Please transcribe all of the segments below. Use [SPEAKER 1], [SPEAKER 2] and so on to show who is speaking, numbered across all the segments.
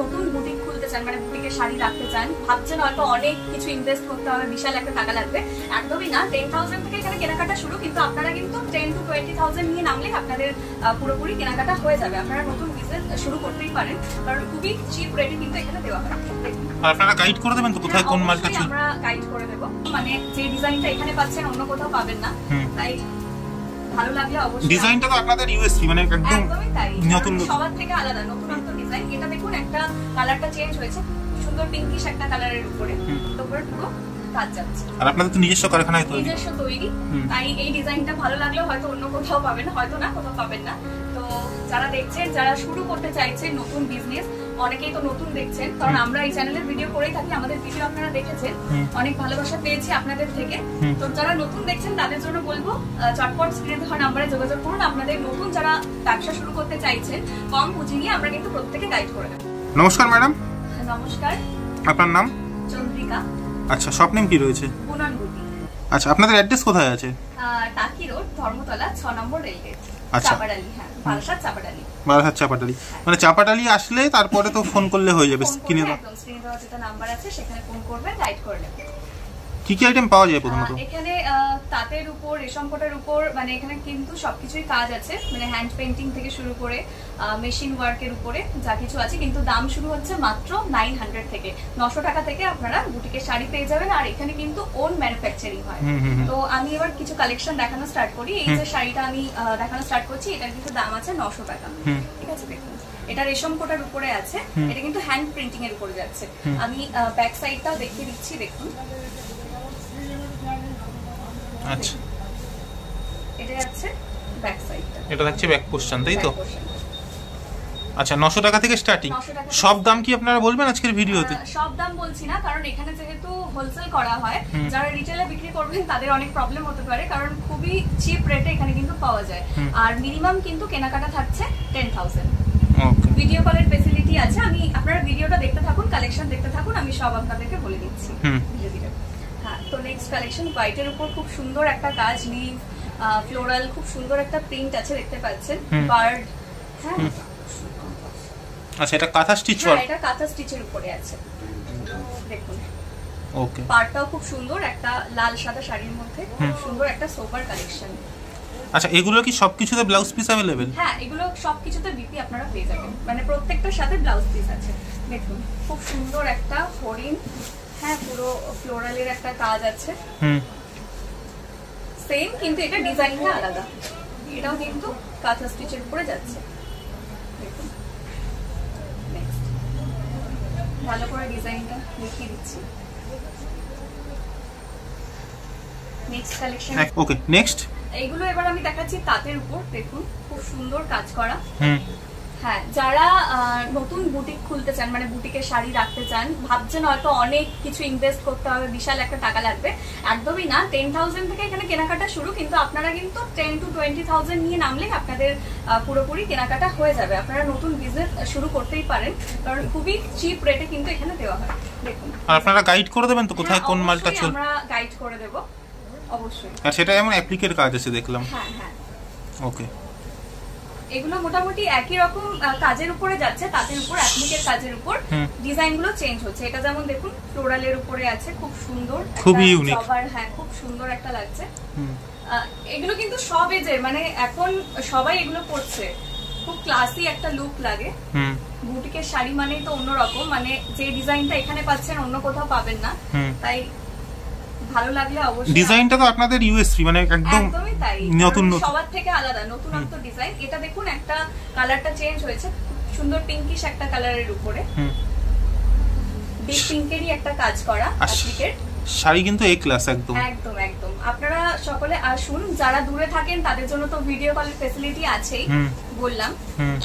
[SPEAKER 1] নতুন বুটিক খুলতে চান মানে বুটিকে শাড়ি রাখতে চান ভাবছেন হয়তো অনেক কিছু ইনভেস্ট করতে হবে বিশাল একটা টাকা লাগবে। একদমই না টেন থাউজেন্ড থেকে এখানে কেনাকাটা শুরু কিন্তু আপনারা কিন্তু টেন টু টোয়েন্টি থাউজেন্ড নিয়ে নামলে আপনাদের পুরোপুরি কেনাকাটা হয়ে যাবে। আপনারা নতুন বিজনেস শুরু করতেই পারেন কারণ খুবই চিপ রেটে কিন্তু এখানে দেওয়া হয়।
[SPEAKER 2] আপনারা গাইড করে দেবেন তো কোথায়
[SPEAKER 1] হ্যাঁ,
[SPEAKER 2] কোন মালটা
[SPEAKER 1] আমরা গাইড করে দেব। মানে যে ডিজাইনটা এখানে পাচ্ছেন অন্য কোথাও পাবেন না। তাই ভালো লাগলে অবশ্যই
[SPEAKER 2] ডিজাইনটা তো আপনাদের ইউএসপি মানে একদম নতুন
[SPEAKER 1] সবার থেকে আলাদা নতুনত্ব ডিজাইন এটা দেখুন একটা কালারটা চেঞ্জ হয়েছে। সুন্দর পিঙ্কিশ একটা কালারের উপরে। উপরে পুরো কাজ যাচ্ছে।
[SPEAKER 2] আর আপনাদের তো নিজস্ব কারখানায় তৈরি।
[SPEAKER 1] নিজস্ব তৈরি। তাই এই ডিজাইনটা ভালো হয়তো অন্য কোথাও পাবেন হয়তো না কোথাও পাবেন না। তো যারা দেখছেন যারা শুরু করতে চাইছেন নতুন বিজনেস অনেকেই তো নতুন দেখছেন কারণ আমরা এই চ্যানেলের ভিডিও করেই থাকি আমাদের ভিডিও আপনারা দেখেছেন। অনেক ভালোবাসা পেয়েছি আপনাদের থেকে। তো যারা নতুন দেখছেন তাদের জন্য বলব চটপট স্ক্রিনে দেওয়া নাম্বারে যোগাযোগ করুন। আপনাদের নতুন যারা ব্যবসা শুরু করতে চাইছেন কম পুঁজি নিয়ে আমরা কিন্তু প্রত্যেকে গাইড করে দেবো।
[SPEAKER 2] নমস্কার ম্যাডাম।
[SPEAKER 1] নমস্কার।
[SPEAKER 2] আপনার নাম?
[SPEAKER 1] চন্দ্রিকা।
[SPEAKER 2] আচ্ছা শপ নেম কি রয়েছে?
[SPEAKER 1] পুনন
[SPEAKER 2] আচ্ছা আপনাদের অ্যাড্রেস কোথায় আছে?
[SPEAKER 1] টাকি রোড ধর্মতলা ছ নম্বর রেলগেট।
[SPEAKER 2] আচ্ছা।
[SPEAKER 1] চাপাডালি হ্যাঁ বারাসাত চাপাডালি।
[SPEAKER 2] বারাসাত চাপাটালি। মানে চাপাটালি আসলে তারপরে তো ফোন করলে হয়ে যাবে স্ক্রিনে
[SPEAKER 1] করবে, নাম্বার আছে সেখানে ফোন করবেন গাইড করে
[SPEAKER 2] কি কি আইটেম পাওয়া যায় প্রথমত?
[SPEAKER 1] এখানে তাঁতের উপর রেশম কোটার উপর মানে এখানে কিন্তু সবকিছুই কাজ আছে। মানে হ্যান্ড পেন্টিং থেকে শুরু করে মেশিন ওয়ার্কের উপরে যা কিছু আছে। কিন্তু দাম শুরু হচ্ছে মাত্র নাইন হান্ড্রেড থেকে। নশো টাকা থেকে আপনারা বুটিকে শাড়ি পেয়ে যাবেন। আর এখানে কিন্তু ওন ম্যানুফ্যাকচারিং হয়। তো আমি এবার কিছু কালেকশন দেখানো স্টার্ট করি। এই যে শাড়িটা আমি দেখানো স্টার্ট করছি এটার কিন্তু দাম আছে নশো টাকা। ঠিক আছে দেখুন। এটা রেশম কোটার উপরে আছে। এটা কিন্তু হ্যান্ড প্রিন্টিং এর উপরে যাচ্ছে। আমি ব্যাক সাইডটাও দেখিয়ে দিচ্ছি দেখুন।
[SPEAKER 2] আচ্ছা।
[SPEAKER 1] এটা যাচ্ছে ব্যাক সাইডটা
[SPEAKER 2] এটা থাকছে ব্যাক পোর্শন তাই তো? আচ্ছা নশো টাকা থেকে স্টার্টিং
[SPEAKER 1] 900 টাকা থেকে
[SPEAKER 2] সব দাম কি আপনারা বলবেন আজকের ভিডিওতে?
[SPEAKER 1] সব দাম বলছি না কারণ এখানে যেহেতু হোলসেল করা হয়। যারা রিটেলে বিক্রি করবেন তাদের অনেক প্রবলেম হতে পারে কারণ খুবই চিপ রেটে এখানে কিন্তু পাওয়া যায়। আর মিনিমাম কিন্তু কেনাকাটা থাকছে টেন থাউজেন্ড ভিডিও কলের ফেসিলিটি আছে আমি আপনারা ভিডিওটা দেখতে থাকুন কালেকশন দেখতে থাকুন আমি সব আপনাদেরকে বলে দিচ্ছি
[SPEAKER 2] হুম।
[SPEAKER 1] ধীরে ধীরে হ্যাঁ তো নেক্সট কালেকশন হোয়াইটের উপর খুব সুন্দর একটা কাজ লিভ ফ্লোরাল খুব সুন্দর একটা প্রিন্ট আছে দেখতে পাচ্ছেন। বার্ড হ্যাঁ।
[SPEAKER 2] আচ্ছা এটা কাঁথা স্টিচ
[SPEAKER 1] হ্যাঁ
[SPEAKER 2] ওয়ার্ক
[SPEAKER 1] এটা কাঁথা স্টিচের উপরে আছে। দেখুন।
[SPEAKER 2] ওকে
[SPEAKER 1] পাড়টাও খুব সুন্দর একটা লাল সাদা শাড়ির মধ্যে। খুব সুন্দর একটা সোপার কালেকশন
[SPEAKER 2] আচ্ছা এগুলো কি সবকিছুতে ব্লাউজ পিস অ্যাভেলেবেল
[SPEAKER 1] হ্যাঁ এগুলো সবকিছুতে বিপি আপনারা পেয়ে যাবেন। মানে প্রত্যেকটার সাথে ব্লাউজ পিস আছে। দেখুন খুব সুন্দর একটা হরিণ হ্যাঁ পুরো ফ্লোরালের একটা কাজ আছে।
[SPEAKER 2] হুম।
[SPEAKER 1] সেম কিন্তু এটা ডিজাইনটা আলাদা। এটাও কিন্তু কাঁথা স্টিচের উপরে যাচ্ছে। নেক্সট ভালো করে ডিজাইনটা দেখিয়ে দিচ্ছি। নেক্সট কালেকশন
[SPEAKER 2] ওকে নেক্সট
[SPEAKER 1] এইগুলো এবার আমি দেখাচ্ছি তাঁতের উপর। দেখুন খুব সুন্দর কাজ করা।
[SPEAKER 2] হুম।
[SPEAKER 1] হ্যাঁ যারা নতুন বুটিক খুলতে চান মানে বুটিকে শাড়ি রাখতে চান ভাবছেন হয়তো অনেক কিছু ইনভেস্ট করতে হবে বিশাল একটা টাকা লাগবে। একদমই না টেন থাউজেন্ড থেকে এখানে কেনাকাটা শুরু কিন্তু আপনারা কিন্তু টেন টু টোয়েন্টি থাউজেন্ড নিয়ে নামলে আপনাদের পুরোপুরি কেনাকাটা হয়ে যাবে। আপনারা নতুন বিজনেস শুরু করতেই পারেন কারণ খুবই চিপ রেটে কিন্তু এখানে দেওয়া হয়। দেখুন।
[SPEAKER 2] আপনারা গাইড করে দেবেন তো কোথায়
[SPEAKER 1] হ্যাঁ,
[SPEAKER 2] কোন মালটা
[SPEAKER 1] অবশ্যই
[SPEAKER 2] চল
[SPEAKER 1] আমরা গাইড করে দেব। অবশ্যই।
[SPEAKER 2] আর সেটা যেমন অ্যাপ্লিকের কাজ আছে দেখলাম।
[SPEAKER 1] হ্যাঁ হ্যাঁ।
[SPEAKER 2] ওকে
[SPEAKER 1] এগুলো মোটামুটি একই রকম কাজের উপরে যাচ্ছে তাদের উপর অ্যাপ্লিকের কাজের উপর ডিজাইনগুলো চেঞ্জ হচ্ছে। এটা যেমন দেখুন ফ্লোরালের উপরে আছে খুব সুন্দর
[SPEAKER 2] খুবই।
[SPEAKER 1] জবার, হ্যাঁ খুব সুন্দর একটা লাগছে। এগুলো কিন্তু সব এজের মানে এখন সবাই এগুলো পড়ছে খুব ক্লাসি একটা লুক লাগে। বুটিকের শাড়ি মানেই তো অন্যরকম মানে যে ডিজাইনটা এখানে পাচ্ছেন অন্য কোথাও পাবেন না। তাই ভালো লাগলে অবশ্যই
[SPEAKER 2] ডিজাইনটা তো আপনাদের ইউএসপি মানে একদম
[SPEAKER 1] একদমই তাই।
[SPEAKER 2] নতুন নতুন।
[SPEAKER 1] সবার থেকে আলাদা নতুনত্ব ডিজাইন এটা দেখুন একটা কালারটা চেঞ্জ হয়েছে। সুন্দর পিঙ্কিশ একটা কালারের উপরে। ডিপ পিঙ্কেরই একটা কাজ করা
[SPEAKER 2] আর শাড়ি কিন্তু এ ক্লাস একদম।
[SPEAKER 1] একদম একদম। আপনারা সকলে আসুন যারা দূরে থাকেন তাদের জন্য তো ভিডিও কলের ফেসিলিটি আছেই বললাম।
[SPEAKER 2] হুম।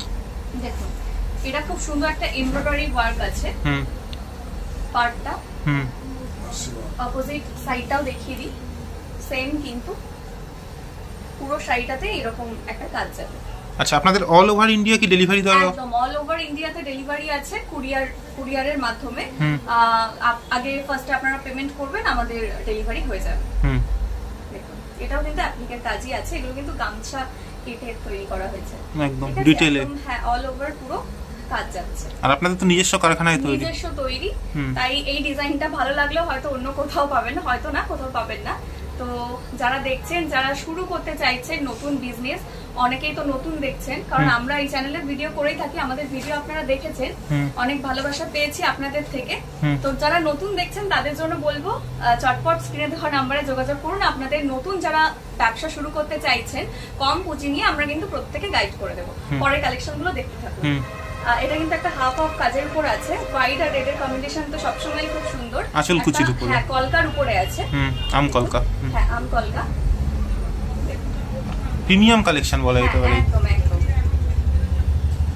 [SPEAKER 1] দেখুন এটা খুব সুন্দর একটা এমব্রয়ডারি ওয়ার্ক আছে।
[SPEAKER 2] হুম।
[SPEAKER 1] পার্টটা।
[SPEAKER 2] হুম।
[SPEAKER 1] অপোজিট সাইডটাও দেখিয়ে দিই। সেম কিন্তু পুরো শাড়িটাতে এরকম একটা কাজ যাবে।
[SPEAKER 2] আচ্ছা আপনাদের অল ওভার ইন্ডিয়া কি ডেলিভারি দেওয়া?
[SPEAKER 1] একদম অল ওভার ইন্ডিয়াতে ডেলিভারি আছে কুরিয়ার কুরিয়ারের মাধ্যমে। আগে ফার্স্টে আপনারা পেমেন্ট করবেন আমাদের ডেলিভারি হয়ে যাবে।
[SPEAKER 2] হুম।
[SPEAKER 1] দেখুন এটাও কিন্তু অ্যাপ্লিকের কাজই আছে এগুলো কিন্তু গামছা কেটে তৈরি করা হয়েছে।
[SPEAKER 2] একদম
[SPEAKER 1] একদম, হ্যাঁ অল ওভার পুরো কাজ যাচ্ছে।
[SPEAKER 2] আর আপনাদের তো নিজস্ব কারখানায় তৈরি।
[SPEAKER 1] নিজস্ব তৈরি। তাই এই ডিজাইনটা ভালো লাগলেও হয়তো অন্য কোথাও পাবেন হয়তো না কোথাও পাবেন না। তো যারা দেখছেন যারা শুরু করতে চাইছেন নতুন বিজনেস অনেকেই তো নতুন দেখছেন কারণ আমরা এই চ্যানেলে ভিডিও করেই থাকি আমাদের ভিডিও আপনারা দেখেছেন। অনেক ভালোবাসা পেয়েছি আপনাদের থেকে। তো যারা নতুন দেখছেন তাদের জন্য বলব চটপট স্ক্রিনে দেওয়া নাম্বারে যোগাযোগ করুন। আপনাদের নতুন যারা ব্যবসা শুরু করতে চাইছেন কম পুঁজি নিয়ে আমরা কিন্তু প্রত্যেকে গাইড করে দেবো। পরের কালেকশনগুলো দেখতে থাকুন। এটা কিন্তু একটা হাফ অফ কাজের উপর আছে। হোয়াইট আর রেড এর কম্বিনেশন তো সবসময় খুব সুন্দর।
[SPEAKER 2] আঁচল কুচির উপরে।
[SPEAKER 1] হ্যাঁ কলকার উপরে আছে।
[SPEAKER 2] হুম আম কলকা
[SPEAKER 1] হ্যাঁ আম কলকা।
[SPEAKER 2] প্রিমিয়াম কালেকশন বলা যেতে
[SPEAKER 1] হ্যাঁ,
[SPEAKER 2] পারে।
[SPEAKER 1] একদম একদম।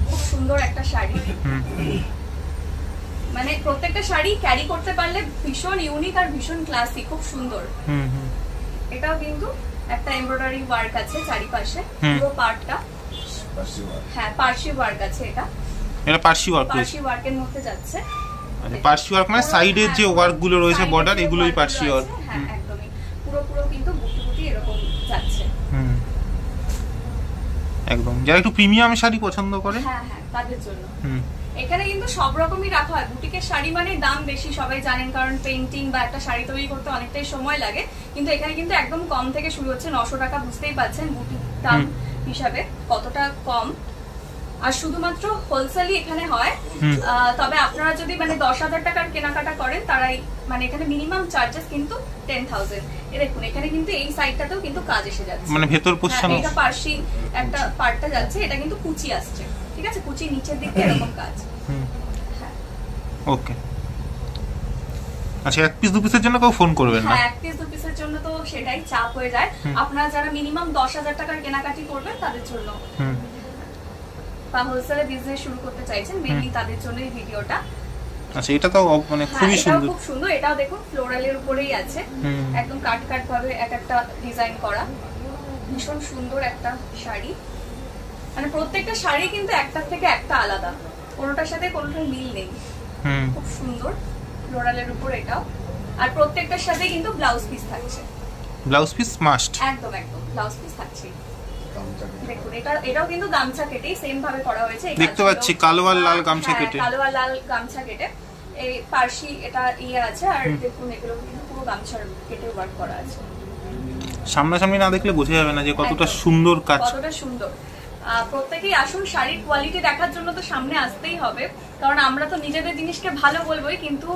[SPEAKER 1] খুব সুন্দর একটা শাড়ি।
[SPEAKER 2] হুম।
[SPEAKER 1] মানে প্রত্যেকটা শাড়ি ক্যারি করতে পারলে ভীষণ ইউনিক আর ভীষণ ক্লাসি খুব সুন্দর।
[SPEAKER 2] হুম হুম।
[SPEAKER 1] এটাও কিন্তু একটা এমব্রয়ডারি ওয়ার্ক আছে চারিপাশে। পুরো পার্টটা হ্যাঁ পার্সি ওয়ার্ক আছে এটা।
[SPEAKER 2] এটা পার্সি ওয়ার্ক
[SPEAKER 1] পার্সি ওয়ার্কের মধ্যে যাচ্ছে।
[SPEAKER 2] আচ্ছা পার্সি ওয়ার্ক মানে সাইডের যে
[SPEAKER 1] হ্যাঁ,
[SPEAKER 2] ওয়ার্কগুলো রয়েছে বর্ডার এগুলোই পার্সি ওয়ার্ক
[SPEAKER 1] হ্যাঁ একদমই। পুরো পুরো কিন্তু বুটি বুটি এরকম যাচ্ছে।
[SPEAKER 2] হুম। একদম। যারা একটু প্রিমিয়াম শাড়ি পছন্দ করে।
[SPEAKER 1] হ্যাঁ হ্যাঁ তাদের জন্য।
[SPEAKER 2] হুম।
[SPEAKER 1] এখানে কিন্তু সব রকমই রাখা হয়। বুটিকের শাড়ি মানে দাম বেশি সবাই জানেন কারণ পেন্টিং বা একটা শাড়ি তৈরি করতে অনেকটাই সময় লাগে। কিন্তু এখানে কিন্তু একদম কম থেকে শুরু হচ্ছে নশো টাকা বুঝতেই পারছেন বুটিক দাম হিসাবে কতটা কম। আর শুধুমাত্র হোলসেলই এখানে হয়। তবে আপনারা যদি মানে দশ হাজার টাকার কেনাকাটা করেন তারাই মানে এখানে মিনিমাম চার্জেস কিন্তু টেন থাউজেন্ড দেখুন এখানে কিন্তু এই সাইডটাতেও কিন্তু কাজ এসে যাচ্ছে।
[SPEAKER 2] মানে ভেতর
[SPEAKER 1] হ্যাঁ,
[SPEAKER 2] পোষানো।
[SPEAKER 1] এটা পার্সি একটা পার্টটা যাচ্ছে এটা কিন্তু কুচি আসছে। ঠিক আছে? কুচি নিচের দিকে এরকম কাজ।
[SPEAKER 2] হুম।
[SPEAKER 1] হ্যাঁ।
[SPEAKER 2] ওকে। আচ্ছা এক পিস দু পিসের জন্য কেউ ফোন করবেন না?
[SPEAKER 1] হ্যাঁ এক পিস দু পিসের জন্য তো সেটাই চাপ হয়ে যায়। আপনারা যারা মিনিমাম দশ হাজার টাকার কেনাকাটি করবেন তাদের জন্য। বা হোলসেলে বিজনেস শুরু করতে চাইছেন তাদের জন্য এই ভিডিওটা।
[SPEAKER 2] আচ্ছা এটা তো মানে
[SPEAKER 1] হ্যাঁ
[SPEAKER 2] খুবই সুন্দর।
[SPEAKER 1] খুব সুন্দর এটাও দেখুন ফ্লোরালের উপরেই আছে। একদম কাট কাট ভাবে এক একটা ডিজাইন করা। ভীষণ সুন্দর একটা শাড়ি। মানে প্রত্যেকটা শাড়ি কিন্তু একটার থেকে একটা আলাদা। কোনোটার সাথে কোনোটার মিল নেই।
[SPEAKER 2] হুম।
[SPEAKER 1] খুব সুন্দর ফ্লোরালের উপর এটাও। আর প্রত্যেকটার সাথে কিন্তু ব্লাউজ পিস থাকছে।
[SPEAKER 2] ব্লাউজ পিস মাস্ট
[SPEAKER 1] একদম একদম ব্লাউজ পিস থাকছে দেখুন এটা এটাও কিন্তু গামছা কেটেই সেম ভাবে করা হয়েছে।
[SPEAKER 2] দেখতে পাচ্ছি কালো আর লাল গামছা
[SPEAKER 1] হ্যাঁ,
[SPEAKER 2] কেটে।
[SPEAKER 1] কালো আর লাল গামছা কেটে। এই পার্সি এটা ইয়ে আছে আর দেখুন এগুলো কিন্তু পুরো গামছার কেটে ওয়ার্ক করা আছে।
[SPEAKER 2] সামনাসামনি না দেখলে বোঝা যাবে না যে কতটা সুন্দর কাজ।
[SPEAKER 1] কতটা সুন্দর। প্রত্যেকেই আসুন শাড়ির কোয়ালিটি দেখার জন্য তো সামনে আসতেই হবে। কারণ আমরা তো নিজেদের জিনিসকে ভালো বলবোই কিন্তু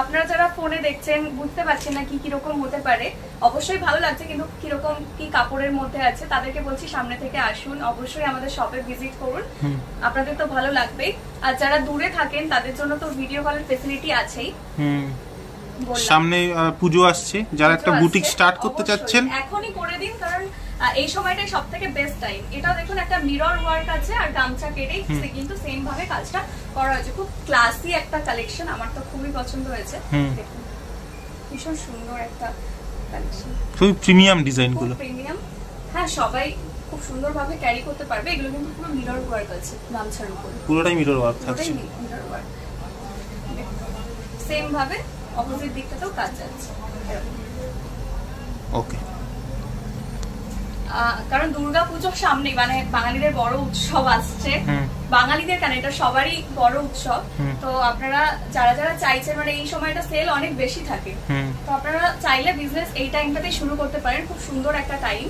[SPEAKER 1] আপনারা যারা ফোনে দেখছেন বুঝতে পারছেন না কি কীরকম হতে পারে। অবশ্যই ভালো লাগছে কিন্তু কীরকম কি কাপড়ের মধ্যে আছে তাদেরকে বলছি সামনে থেকে আসুন। অবশ্যই আমাদের শপে ভিজিট করুন। আপনাদের তো ভালো লাগবেই। আর যারা দূরে থাকেন তাদের জন্য তো ভিডিও কলের ফেসিলিটি আছেই।
[SPEAKER 2] সামনে পুজো আসছে। যারা একটা বুটিক স্টার্ট করতে চাচ্ছেন।
[SPEAKER 1] এখনই করে দিন কারণ এই সময়টাই সব থেকে বেস্ট টাইম এটাও দেখুন একটা মিরর ওয়ার্ক আছে আর গামছা কেটেই কিন্তু সেম ভাবে কাজটা করা হয়েছে। খুব ক্লাসি একটা কালেকশন আমার তো খুবই পছন্দ হয়েছে। দেখুন ভীষণ সুন্দর একটা কালেকশন
[SPEAKER 2] খুবই প্রিমিয়াম
[SPEAKER 1] খুব
[SPEAKER 2] ডিজাইনগুলো
[SPEAKER 1] প্রিমিয়াম হ্যাঁ সবাই খুব সুন্দরভাবে ক্যারি করতে পারবে। এগুলো কিন্তু পুরো মিরর ওয়ার্ক আছে গামছার উপরে।
[SPEAKER 2] পুরোটাই মিরর ওয়ার্ক থাকছে।
[SPEAKER 1] মিরর ওয়ার্ক সেম ভাবে অপোজিট দিকটাতেও কাজ যাচ্ছে।
[SPEAKER 2] ওকে
[SPEAKER 1] কারণ দুর্গা পুজোর সামনে মানে বাঙালিদের বড় উৎসব আসছে। বাঙালিদের কেন? এটা সবারই বড় উৎসব। তো আপনারা যারা যারা চাইছেন মানে এই সময়টা সেল অনেক বেশি থাকে। তো আপনারা চাইলে বিজনেস এই টাইমটাতেই শুরু করতে পারেন। খুব সুন্দর একটা টাইম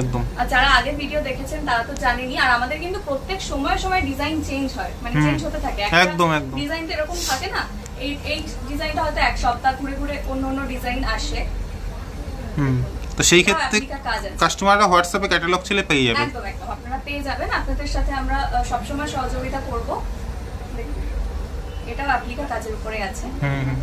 [SPEAKER 2] একদম।
[SPEAKER 1] আর যারা আগে ভিডিও দেখেছেন তারা তো জানেনই। আর আমাদের কিন্তু প্রত্যেক সময় সময় ডিজাইন চেঞ্জ হয়। মানে চেঞ্জ হতে থাকে।
[SPEAKER 2] একদম, একদম।
[SPEAKER 1] ডিজাইন তো এরকম থাকে না। এই এই ডিজাইনটা হয়তো এক সপ্তাহ ঘুরে ঘুরে অন্য অন্য ডিজাইন আসে।
[SPEAKER 2] হুম। তো সেই ক্ষেত্রে কাস্টমাররা হোয়াটসঅ্যাপে ক্যাটালগ ছেলে পেয়ে যাবে।
[SPEAKER 1] একদম একদম। আপনারা পেয়ে যাবেন। আপনাদের সাথে আমরা সবসময় সহযোগিতা করব। এটাও অ্যাপ্লিকা কাজের উপরে আছে।
[SPEAKER 2] হুম হুম।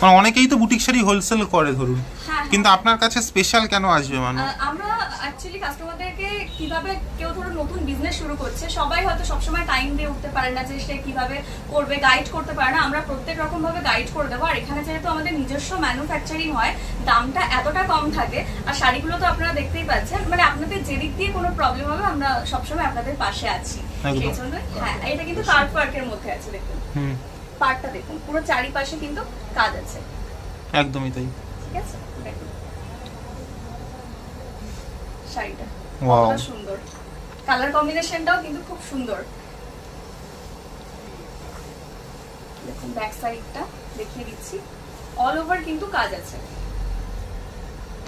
[SPEAKER 2] মানে অনেকেই তো বুটিক শাড়ি হোলসেল করে ধরুন।
[SPEAKER 1] হ্যাঁ
[SPEAKER 2] কিন্তু আপনার কাছে স্পেশাল কেন আসবে মানুষ?
[SPEAKER 1] আমরা অ্যাকচুয়ালি কাস্টমারদেরকে কীভাবে কেউ ধরো নতুন বিজনেস শুরু করছে সবাই হয়তো সবসময় টাইম দিয়ে উঠতে পারে না যে সে কীভাবে করবে গাইড করতে পারে না। আমরা প্রত্যেক রকম ভাবে গাইড করে দেবো। আর এখানে যেহেতু আমাদের নিজস্ব ম্যানুফ্যাকচারিং হয় দামটা এতটা কম থাকে আর শাড়িগুলো তো আপনারা দেখতেই পাচ্ছেন মানে আপনাদের যেদিক দিয়ে কোনো প্রবলেম হবে আমরা সবসময় আপনাদের পাশে আছি। সেই জন্য হ্যাঁ এটা কিন্তু কার্ড পার্কের মধ্যে আছে দেখুন।
[SPEAKER 2] হুম।
[SPEAKER 1] পার্টটা দেখুন। পুরো চারিপাশে কিন্তু কাজ আছে।
[SPEAKER 2] একদমই তাই।
[SPEAKER 1] ঠিক আছে? দেখুন। শাড়িটা
[SPEAKER 2] ওয়াও
[SPEAKER 1] কতটা সুন্দর। কালার কম্বিনেশনটাও কিন্তু খুব সুন্দর। দেখুন ব্যাক সাইডটা দেখিয়ে দিচ্ছি। অল ওভার কিন্তু কাজ আছে।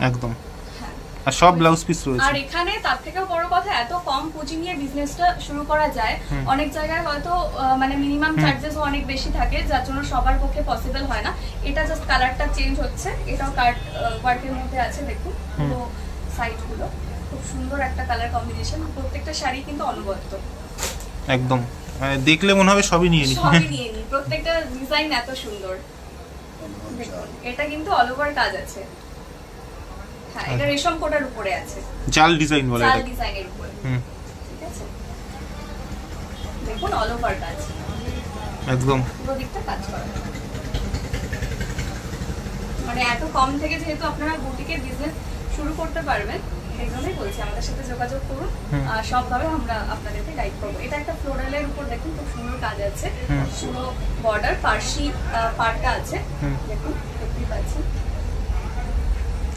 [SPEAKER 2] একদম। আর সব ব্লাউজ পিস রয়েছে।
[SPEAKER 1] আর এখানে তার থেকেও বড় কথা এত কম পুঁজি নিয়ে বিজনেসটা শুরু করা যায়। অনেক জায়গায় হয়তো মানে মিনিমাম চার্জেস অনেক বেশি থাকে যার জন্য সবার পক্ষে পসিবল হয় না। এটা জাস্ট কালারটা চেঞ্জ হচ্ছে। এটাও কার্ড ওয়ার্কের মধ্যে আছে দেখুন। পুরো সাইডগুলো খুব সুন্দর একটা কালার কম্বিনেশন প্রত্যেকটা শাড়ি কিন্তু অনবদ্য
[SPEAKER 2] একদম। দেখলে মনে হবে সবই নিয়ে নি।
[SPEAKER 1] সবই নিয়ে নিই প্রত্যেকটা ডিজাইন এত সুন্দর। এটা কিন্তু অল ওভার কাজ আছে। হ্যাঁ এটা রেশম কোটার উপরে আছে।
[SPEAKER 2] জাল ডিজাইন বলে এটাকে।
[SPEAKER 1] ডিজাইনের উপরে।
[SPEAKER 2] হুম।
[SPEAKER 1] ঠিক আছে? দেখুন অল ওভার কাজ।
[SPEAKER 2] একদম।
[SPEAKER 1] পুরো দিকটা কাজ করা। মানে এত কম থেকে যেহেতু আপনারা বুটিকের বিজনেস শুরু করতে পারবেন সেই জন্যই বলছি আমাদের সাথে যোগাযোগ করুন। আর সবভাবে আমরা আপনাদেরকে গাইড করব। এটা একটা ফ্লোরালের উপর দেখুন খুব সুন্দর কাজ আছে। পুরো বর্ডার পার্সি পার্টটা আছে। দেখুন দেখতেই পাচ্ছেন।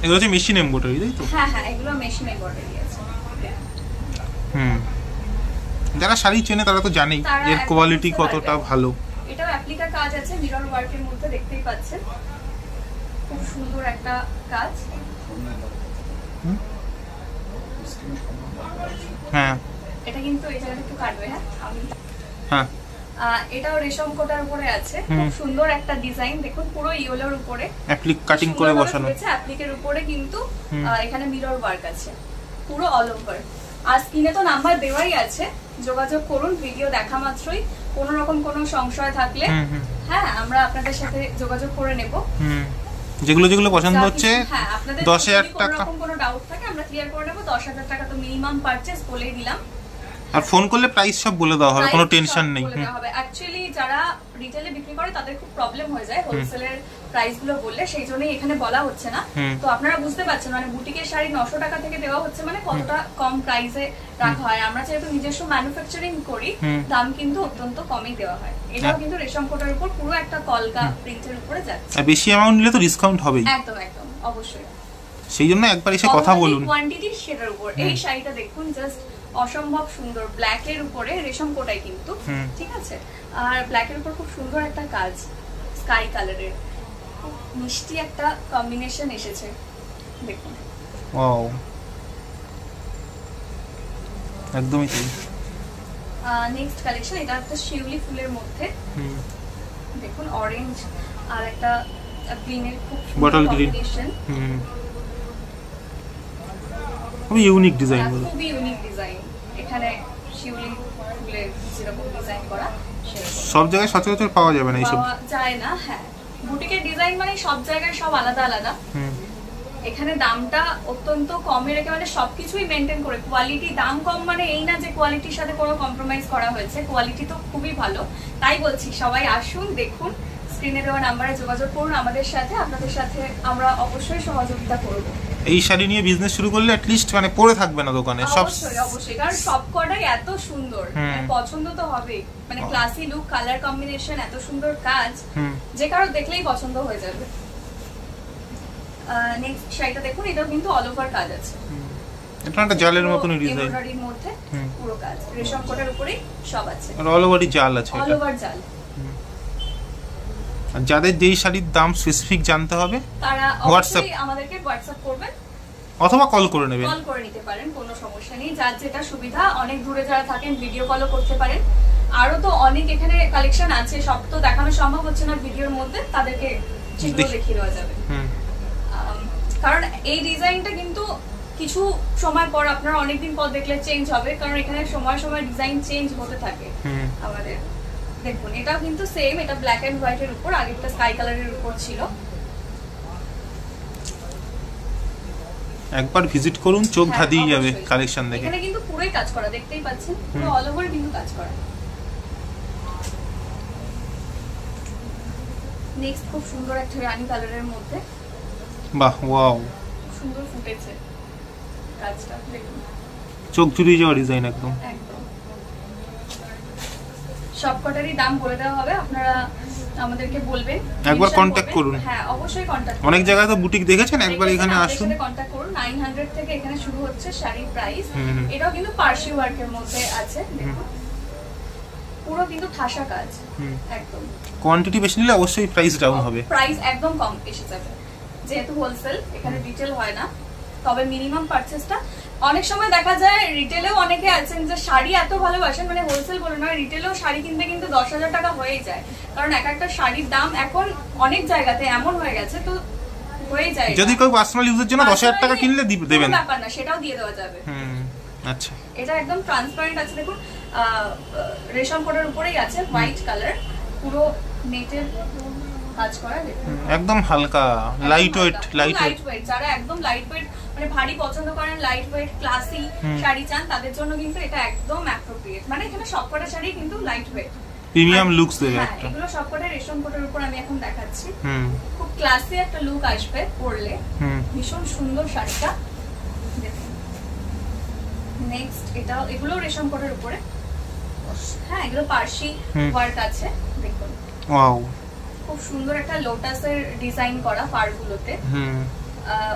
[SPEAKER 2] এগুলো হচ্ছে মেশিন এমব্রয়ডারি তাই তো?
[SPEAKER 1] হ্যাঁ হ্যাঁ এগুলো মেশিন এমব্রয়ডারি আছে।
[SPEAKER 2] হুম। যারা শাড়ি চেনে তারা তো জানেই এর কোয়ালিটি কতটা ভালো।
[SPEAKER 1] এটাও অ্যাপ্লিকা কাজ আছে মিরর ওয়ার্কের মধ্যে দেখতেই পাচ্ছেন। খুব সুন্দর একটা কাজ।
[SPEAKER 2] হ্যাঁ।
[SPEAKER 1] এটা কিন্তু এই জায়গাটা একটু কাটবে হ্যাঁ? আমি
[SPEAKER 2] হ্যাঁ।
[SPEAKER 1] এটাও রেশম কোটার উপরে আছে। খুব সুন্দর একটা ডিজাইন। দেখুন পুরো ইয়েলোর উপরে।
[SPEAKER 2] অ্যাপ্লিক কাটিং করে বসানো।
[SPEAKER 1] হয়েছে অ্যাপ্লিকের উপরে কিন্তু এখানে মিরর ওয়ার্ক আছে। পুরো অল ওভার আর স্ক্রিনে তো নাম্বার দেওয়াই আছে। যোগাযোগ করুন ভিডিও দেখা মাত্রই। কোনো রকম কোনো সংশয় থাকলে হ্যাঁ আমরা আপনাদের সাথে যোগাযোগ করে নেব।
[SPEAKER 2] যেগুলো যেগুলো পছন্দ হচ্ছে
[SPEAKER 1] হ্যাঁ, আপনাদের
[SPEAKER 2] দশ হাজার টাকা।
[SPEAKER 1] কোনো ডাউট থাকে আমরা ক্লিয়ার করে নেব। দশ হাজার টাকা তো মিনিমাম পারচেস বলেই দিলাম।
[SPEAKER 2] আর ফোন করলে প্রাইস সব বলে দেওয়া হবে কোনো টেনশন নেই।
[SPEAKER 1] হবে। অ্যাকচুয়ালি যারা রিটেলে বিক্রি করে তাদের খুব প্রবলেম হয়ে যায় হোলসেলের প্রাইসগুলো বললে সেই জন্যই এখানে বলা হচ্ছে না। তো আপনারা বুঝতে পারছেন মানে বুটিকের শাড়ি নশো টাকা থেকে দেওয়া হচ্ছে মানে কতটা কম প্রাইসে রাখা হয়। আমরা যেহেতু নিজস্ব ম্যানুফ্যাকচারিং করি দাম কিন্তু অত্যন্ত কমই দেওয়া হয়। এটাও
[SPEAKER 2] হ্যাঁ।
[SPEAKER 1] কিন্তু রেশম কোটার উপর পুরো একটা কলকা প্রিন্টের উপরে যাচ্ছে।
[SPEAKER 2] আর বেশি অ্যামাউন্ট নিলে তো ডিসকাউন্ট হবেই।
[SPEAKER 1] একদম একদম অবশ্যই।
[SPEAKER 2] সেই জন্য একবার এসে কথা বলুন।
[SPEAKER 1] কোয়ান্টিটি সেটার উপর। এই শাড়িটা দেখুন জাস্ট অসম্ভব সুন্দর ব্ল্যাক এর উপরে রেশম কোটাই কিন্তু ঠিক আছে? আর ব্ল্যাক এর উপর খুব সুন্দর একটা কাজ স্কাই কালারের খুব মিষ্টি একটা কম্বিনেশন এসেছে দেখুন।
[SPEAKER 2] ওয়াও একদমই তাই
[SPEAKER 1] নেক্সট কালেকশন এটা একটা শিউলি ফুলের মধ্যে।
[SPEAKER 2] হুম।
[SPEAKER 1] দেখুন অরেঞ্জ আর একটা গ্রিনের খুব. কম্বিনেশন
[SPEAKER 2] হুম। খুবই ইউনিক ডিজাইন
[SPEAKER 1] খুবই ইউনিক ডিজাইন এখানে শিউলি ফুলের যেরকম ডিজাইন করা
[SPEAKER 2] সব জায়গায় সচরাচর পাওয়া যাবে না এইসব?
[SPEAKER 1] যায় না হ্যাঁ। বুটিকের ডিজাইন মানে সব জায়গায় সব আলাদা আলাদা। এখানে দামটা অত্যন্ত কমে রেখে মানে সবকিছুই মেনটেন করে কোয়ালিটি দাম কম মানে এই না যে কোয়ালিটির সাথে কোনো কম্প্রোমাইজ করা হয়েছে কোয়ালিটি তো খুবই ভালো। তাই বলছি সবাই আসুন দেখুন স্ক্রিনে দেওয়া নাম্বারে যোগাযোগ করুন আমাদের সাথে আপনাদের সাথে আমরা অবশ্যই সহযোগিতা করব।
[SPEAKER 2] এই শাড়ি নিয়ে বিজনেস শুরু করলে অ্যাটলিস্ট মানে পড়ে থাকবে না দোকানে সব
[SPEAKER 1] অবশ্যই অবশ্যই। কারণ সব কটাই এত সুন্দর। মানে পছন্দ তো হবেই। মানে ক্লাসি লুক কালার কম্বিনেশন এত সুন্দর কাজ। যে কারও দেখলেই পছন্দ হয়ে যাবে। নেক্সট শাড়িটা দেখুন এটাও কিন্তু অল ওভার কাজ আছে।
[SPEAKER 2] এটা একটা জালের মতনই ডিজাইন
[SPEAKER 1] এমব্রয়ডারির মধ্যে পুরো কাজ। রেশম কোটের উপরেই সব আছে।
[SPEAKER 2] আর অল ওভারই জাল আছে
[SPEAKER 1] অল ওভার জাল।
[SPEAKER 2] যাদের যেই শাড়ির দাম স্পেসিফিক জানতে হবে
[SPEAKER 1] তারা। অবশ্যই আমাদেরকে হোয়াটসঅ্যাপ করবেন।
[SPEAKER 2] অথবা কল করে নেবেন।
[SPEAKER 1] কল করে নিতে পারেন কোনো সমস্যা নেই। যার যেটা সুবিধা অনেক দূরে যারা থাকেন ভিডিও কলও করতে পারেন। আরও তো অনেক এখানে কালেকশন আছে সব তো দেখানো সম্ভব হচ্ছে না ভিডিওর মধ্যে তাদেরকে সেগুলো
[SPEAKER 2] দেখ-
[SPEAKER 1] দেখিয়ে দেওয়া যাবে। কারণ এই ডিজাইনটা কিন্তু কিছু সময় পর আপনারা অনেকদিন পর দেখলে চেঞ্জ হবে কারণ এখানে সময় সময় ডিজাইন চেঞ্জ হতে থাকে আমাদের। দেখুন এটাও কিন্তু সেম এটা ব্ল্যাক এন্ড হোয়াইট এর উপর আগেরটা স্কাই কালারের উপর ছিল।
[SPEAKER 2] একবার ভিজিট করুন চোখ
[SPEAKER 1] হ্যাঁ,
[SPEAKER 2] ধাঁধিয়ে যাবে কালেকশন দেখে।
[SPEAKER 1] এখানে কিন্তু পুরোই কাজ করা দেখতেই পাচ্ছেন পুরো। অল ওভার কিন্তু কাজ করা। নেক্সট খুব সুন্দর একটা রানী কালারের মধ্যে।
[SPEAKER 2] বাহ ওয়াও
[SPEAKER 1] সুন্দর ফুটেছে। কাজটা দেখুন।
[SPEAKER 2] চোখ জুড়িয়ে যাওয়া ডিজাইন একদম।
[SPEAKER 1] একদম। সব কটারই দাম বলে দেওয়া হবে। আপনারা আমাদেরকে বলবেন
[SPEAKER 2] একবার করুন।
[SPEAKER 1] হ্যাঁ অবশ্যই কন্ট্যাক্ট
[SPEAKER 2] অনেক জায়গায় তো বুটিক দেখেছেন? একবার এখানে আসুন।
[SPEAKER 1] কন্ট্যাক্ট করুন। 900 থেকে এখানে শুরু হচ্ছে শাড়ির প্রাইস। এটাও কিন্তু পার্সি ওয়ার্কের মধ্যে আছে দেখুন। পুরো কিন্তু ঠাসা কাজ। একদম।
[SPEAKER 2] কোয়ান্টিটি বেশি নিলে অবশ্যই প্রাইস ডাউন হবে।
[SPEAKER 1] প্রাইস একদম কম এসে যাবে। যেহেতু হোলসেল এখানে রিটেল হয় না। তবে মিনিমাম পারচেসটা অনেক সময় দেখা যায় রিটেলেও অনেকে আছেন যে শাড়ি এত ভালোবাসেন মানে হোলসেল বলে নয় রিটেলেও শাড়ি কিনতে কিন্তু দশ হাজার টাকা হয়েই যায়। কারণ এক একটা শাড়ির দাম এখন অনেক জায়গাতে এমন হয়ে গেছে তো হয়ে যায়
[SPEAKER 2] যদি কেউ পার্সোনাল ইউজের জন্য দশ হাজার টাকা কিনলে
[SPEAKER 1] কোনো
[SPEAKER 2] দেবেন।
[SPEAKER 1] ব্যাপার না সেটাও দিয়ে দেওয়া যাবে।
[SPEAKER 2] হুম আচ্ছা।
[SPEAKER 1] এটা একদম ট্রান্সপারেন্ট আছে দেখুন রেশম কোটের উপরেই আছে হোয়াইট কালার পুরো নেটের কাজ করা
[SPEAKER 2] একদম হালকা লাইট ওয়েট লাইট ওয়েট
[SPEAKER 1] যারা একদম লাইট ওয়েট মানে ভারী পছন্দ করেন লাইট ওয়েট ক্লাসি শাড়ি চান তাদের জন্য কিন্তু এটা একদম অ্যাপ্রোপ্রিয়েট মানে এখানে সবকটা শাড়ি কিন্তু লাইট ওয়েট
[SPEAKER 2] প্রিমিয়াম লুকস দেবে
[SPEAKER 1] হ্যাঁ
[SPEAKER 2] একটা।
[SPEAKER 1] এগুলো সবকটা রেশম কোটের উপর আমি এখন দেখাচ্ছি।
[SPEAKER 2] হুম।
[SPEAKER 1] খুব ক্লাসি একটা লুক আসবে পরলে।
[SPEAKER 2] হুম।
[SPEAKER 1] ভীষণ সুন্দর শাড়িটা। নেক্সট এটা এগুলো রেশম কোটের উপরে। হ্যাঁ এগুলো পার্সি ওয়ার্ক আছে। দেখুন।
[SPEAKER 2] ওয়াও
[SPEAKER 1] খুব সুন্দর একটা লোটাসের ডিজাইন করা পাড়গুলোতে
[SPEAKER 2] হুম।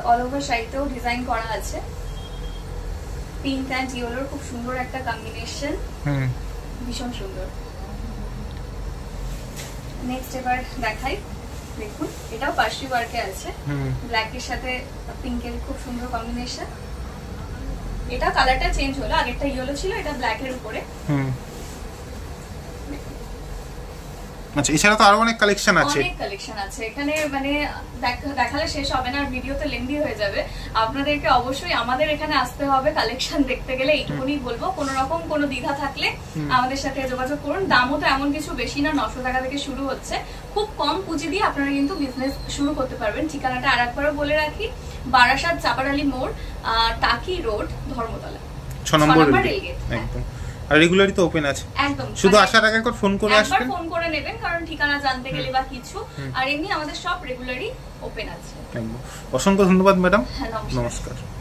[SPEAKER 1] অল ওভার শাড়িতেও ডিজাইন করা আছে। পিঙ্ক অ্যান্ড ইয়েলোর খুব সুন্দর একটা কম্বিনেশন
[SPEAKER 2] হুম।
[SPEAKER 1] ভীষণ সুন্দর। নেক্সট এবার দেখাই। দেখুন এটাও পার্সি ওয়ার্কে আছে।
[SPEAKER 2] হুম।
[SPEAKER 1] ব্ল্যাকের সাথে পিঙ্কের খুব সুন্দর কম্বিনেশন এটা কালারটা চেঞ্জ হলো। আগেরটা ইয়েলো ছিল এটা ব্ল্যাকের উপরে।
[SPEAKER 2] হুম। আচ্ছা এছাড়া তো আরও অনেক কালেকশন আছে।
[SPEAKER 1] অনেক কালেকশন আছে। এখানে মানে দেখালে শেষ হবে না আর ভিডিওতে লেন্দি হয়ে যাবে। আপনাদেরকে অবশ্যই আমাদের এখানে আসতে হবে কালেকশন দেখতে গেলে এইটুকুনি বলব। কোনো রকম কোনো দ্বিধা থাকলে আমাদের সাথে যোগাযোগ করুন। দামও তো এমন কিছু বেশি না নশো টাকা থেকে শুরু হচ্ছে। খুব কম পুঁজি দিয়ে আপনারা কিন্তু বিজনেস শুরু করতে পারবেন। ঠিকানাটা আর একবারও বলে রাখি বারাসাত চাপারালি মোড় টাকি রোড ধর্মতলা।
[SPEAKER 2] ছ নম্বর। রেলগেট,
[SPEAKER 1] হ্যাঁ।
[SPEAKER 2] একদম। আর রেগুলারই তো ওপেন আছে।
[SPEAKER 1] একদম।
[SPEAKER 2] শুধু
[SPEAKER 1] মানে-
[SPEAKER 2] আসার আগে একবার ফোন করে আসবেন।
[SPEAKER 1] একবার ফোন করে নেবেন কারণ ঠিকানা জানতে গেলে বা কিছু। আর এমনি আমাদের সব রেগুলারই ওপেন আছে।
[SPEAKER 2] একদম। অসংখ্য ধন্যবাদ ম্যাডাম নমস্কার।